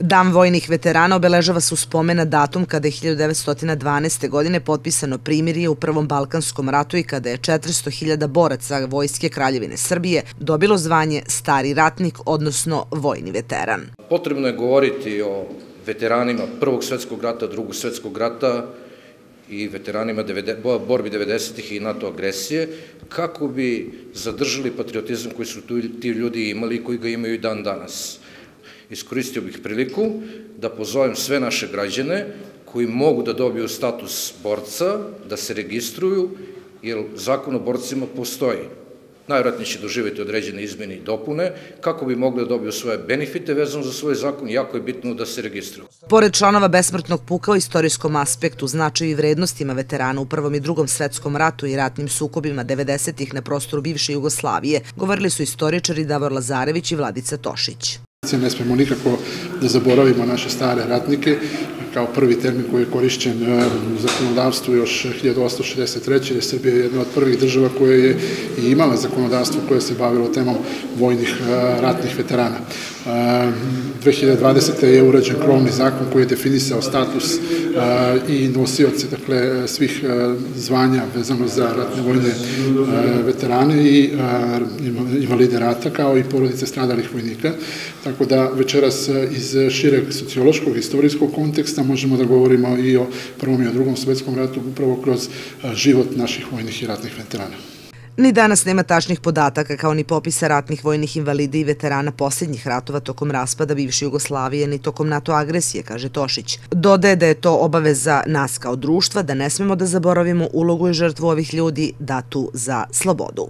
Dan vojnih veterana obeležava se u spomena datum kada je 1912. godine potpisano primirje u Prvom Balkanskom ratu i kada je 400.000 boraca Vojske Kraljevine Srbije dobilo zvanje stari ratnik, odnosno vojni veteran. Potrebno je govoriti o veteranima Prvog svetskog rata, Drugog svetskog rata i veteranima borbi 90. i NATO agresije, kako bi zadržali patriotizam koji su ti ljudi imali i koji ga imaju i dan danas iskoristio bih priliku da pozovem sve naše građane koji mogu da dobiju status borca, da se registruju, jer zakon o borcima postoji. Najvratnije će doživeti određene izmene i dopune, kako bi mogli da dobiju svoje benefite vezano za svoj zakon, jako je bitno da se registruju. Pored članova besmrtnog puka o istorijskom aspektu, značaju i vrednostima veterana u Prvom i Drugom svetskom ratu i ratnim sukobima 90-ih na prostoru bivše Jugoslavije, govorili su istoričari Davor Lazarević i Vladica Tošić. Ne smemo nikako da zaboravimo naše stare ratnike, kao prvi termin koji je korišćen e, u zakonodavstvu još 1863. je Srbija jedna od prvih država koja je i imala zakonodavstvo koje se bavilo temom vojnih e, ratnih veterana. 2020. je urađen krovni zakon koji je definisao status i nosioce dakle, svih zvanja vezano za ratne vojne veterane i invalide rata kao i porodice stradalih vojnika. Tako da večeras iz šireg sociološkog, istorijskog konteksta možemo da govorimo i o Prvom i o Drugom svetskom ratu upravo kroz život naših vojnih i ratnih veterana. Ni danas nema tačnih podataka kao ni popisa ratnih vojnih invalida i veterana posljednjih ratova tokom raspada bivše Jugoslavije ni tokom NATO agresije, kaže Tošić. Dodaje da je to obaveza nas kao društva da ne smemo da zaboravimo ulogu i žrtvu ovih ljudi datu za slobodu.